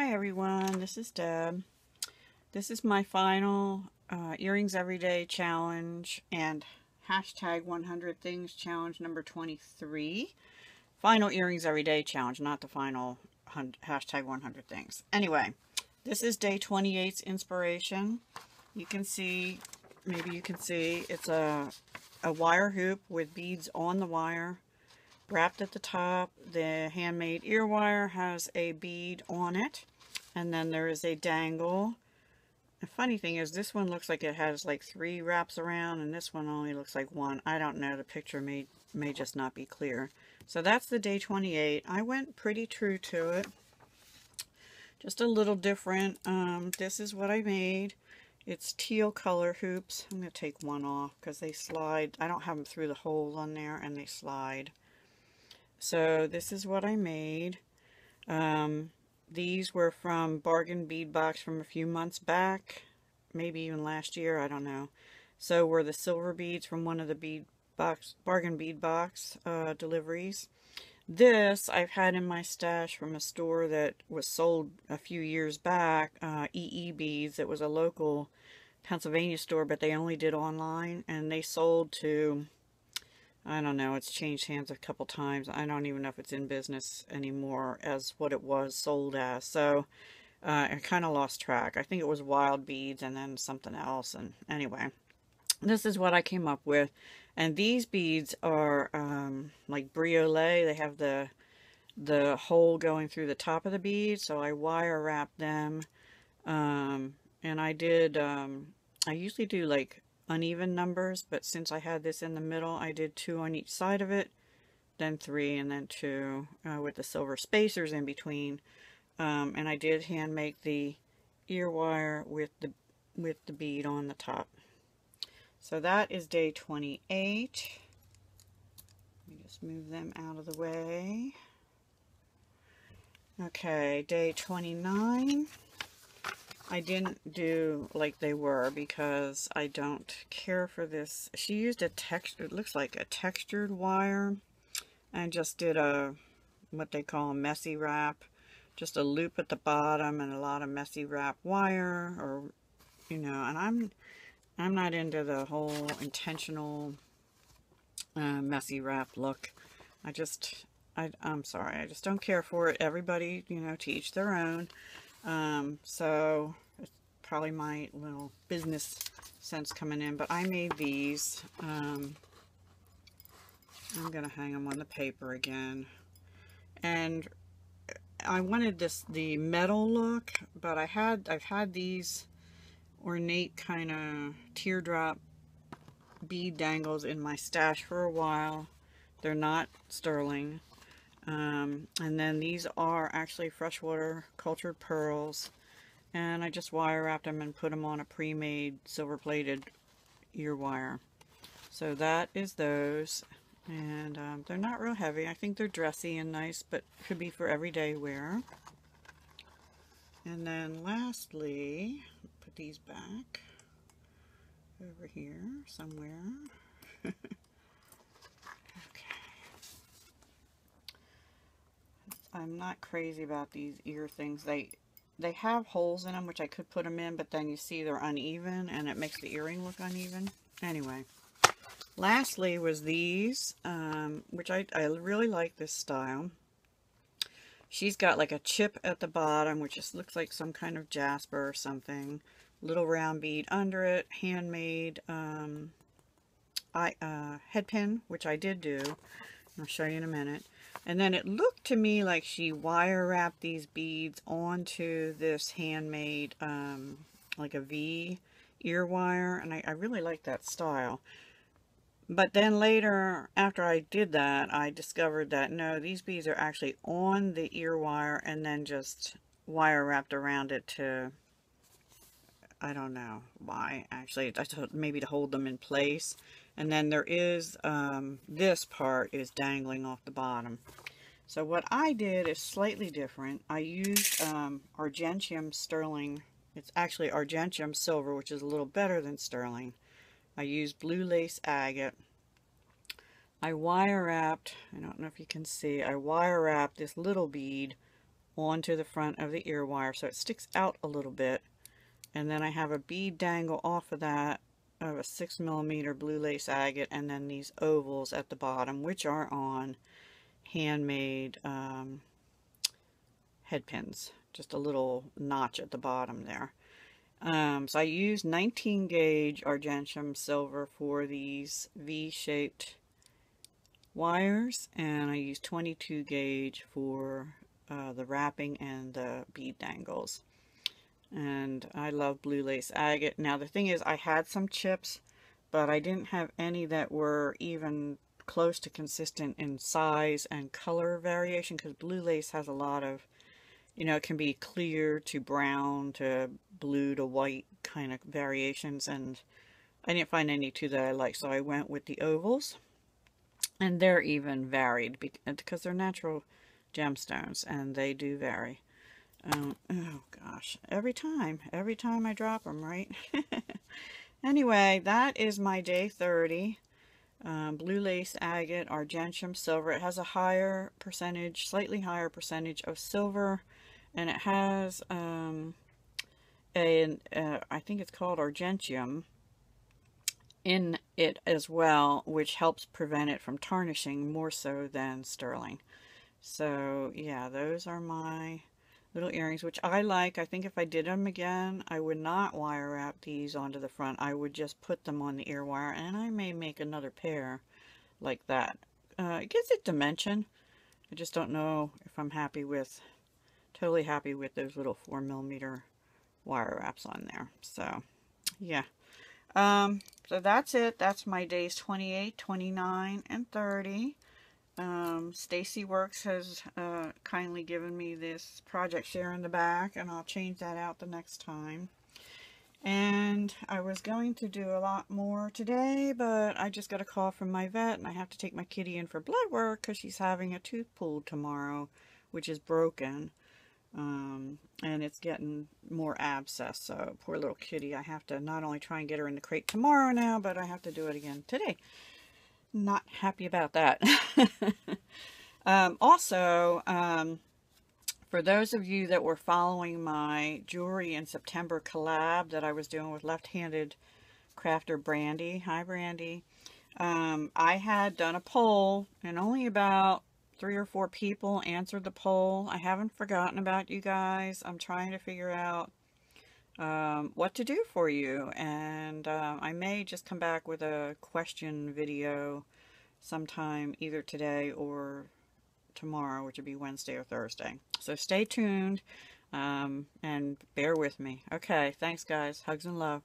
Hi everyone, this is Deb. This is my final uh, Earrings Everyday Challenge and hashtag 100 Things Challenge number 23. Final Earrings Everyday Challenge, not the final hashtag 100 Things. Anyway, this is day 28's inspiration. You can see, maybe you can see, it's a, a wire hoop with beads on the wire wrapped at the top. The handmade ear wire has a bead on it. And then there is a dangle. The funny thing is this one looks like it has like three wraps around and this one only looks like one. I don't know. The picture may, may just not be clear. So that's the day 28. I went pretty true to it. Just a little different. Um, this is what I made. It's teal color hoops. I'm going to take one off because they slide. I don't have them through the hole on there and they slide. So this is what I made. Um, these were from Bargain Bead Box from a few months back, maybe even last year, I don't know. So were the silver beads from one of the bead box, Bargain Bead Box uh, deliveries. This I've had in my stash from a store that was sold a few years back, uh, EE Beads. It was a local Pennsylvania store, but they only did online, and they sold to I don't know, it's changed hands a couple times. I don't even know if it's in business anymore as what it was sold as. So uh, I kind of lost track. I think it was wild beads and then something else. And anyway, this is what I came up with. And these beads are um, like briolette. They have the the hole going through the top of the bead. So I wire wrap them. Um, and I did, um, I usually do like uneven numbers, but since I had this in the middle, I did two on each side of it, then three, and then two uh, with the silver spacers in between. Um, and I did hand make the ear wire with the with the bead on the top. So that is day 28. Let me just move them out of the way. Okay, day 29. I didn't do like they were because I don't care for this. She used a text, it looks like a textured wire and just did a, what they call a messy wrap. Just a loop at the bottom and a lot of messy wrap wire or, you know, and I'm, I'm not into the whole intentional uh, messy wrap look. I just, I, I'm sorry, I just don't care for it. Everybody, you know, to each their own. Um, so it's probably my little business sense coming in, but I made these. Um, I'm going to hang them on the paper again. And I wanted this, the metal look, but I had, I've had these ornate kind of teardrop bead dangles in my stash for a while. They're not sterling. Um, and then these are actually freshwater cultured pearls. And I just wire wrapped them and put them on a pre-made silver plated ear wire. So that is those. And um, they're not real heavy. I think they're dressy and nice, but could be for everyday wear. And then lastly, put these back over here somewhere. I'm not crazy about these ear things. They they have holes in them, which I could put them in, but then you see they're uneven, and it makes the earring look uneven. Anyway, lastly was these, um, which I, I really like this style. She's got like a chip at the bottom, which just looks like some kind of jasper or something. Little round bead under it, handmade um, I, uh, head pin, which I did do. I'll show you in a minute. And then it looked to me like she wire wrapped these beads onto this handmade, um, like a V ear wire. And I, I really like that style. But then later, after I did that, I discovered that no, these beads are actually on the ear wire and then just wire wrapped around it to, I don't know why, actually, I thought maybe to hold them in place. And then there is, um, this part is dangling off the bottom. So what I did is slightly different. I used um, Argentium Sterling. It's actually Argentium Silver, which is a little better than Sterling. I used Blue Lace Agate. I wire wrapped, I don't know if you can see, I wire wrapped this little bead onto the front of the ear wire so it sticks out a little bit. And then I have a bead dangle off of that of a 6 millimeter blue lace agate and then these ovals at the bottom which are on handmade um, head pins. Just a little notch at the bottom there. Um, so I used 19 gauge argentium silver for these V-shaped wires and I used 22 gauge for uh, the wrapping and the bead dangles and I love blue lace agate now the thing is I had some chips but I didn't have any that were even close to consistent in size and color variation because blue lace has a lot of you know it can be clear to brown to blue to white kind of variations and I didn't find any two that I like so I went with the ovals and they're even varied because they're natural gemstones and they do vary. Um, oh gosh, every time, every time I drop them, right? anyway, that is my day 30. Um, blue lace agate, argentium silver. It has a higher percentage, slightly higher percentage of silver, and it has um, a, uh, I think it's called argentium, in it as well, which helps prevent it from tarnishing more so than sterling. So yeah, those are my little earrings, which I like. I think if I did them again, I would not wire wrap these onto the front. I would just put them on the ear wire, and I may make another pair like that. Uh, it gives it dimension. I just don't know if I'm happy with, totally happy with those little 4 millimeter wire wraps on there. So, yeah. Um, so that's it. That's my days 28, 29, and 30. Um, Stacy Works has uh, kindly given me this project share in the back, and I'll change that out the next time. And I was going to do a lot more today, but I just got a call from my vet, and I have to take my kitty in for blood work because she's having a tooth pulled tomorrow, which is broken. Um, and it's getting more abscess. So poor little kitty, I have to not only try and get her in the crate tomorrow now, but I have to do it again today. Not happy about that. um, also, um, for those of you that were following my jewelry in September collab that I was doing with left-handed crafter Brandy, hi Brandy, um, I had done a poll and only about three or four people answered the poll. I haven't forgotten about you guys. I'm trying to figure out um, what to do for you. And uh, I may just come back with a question video sometime either today or tomorrow, which would be Wednesday or Thursday. So stay tuned um, and bear with me. Okay, thanks guys. Hugs and love.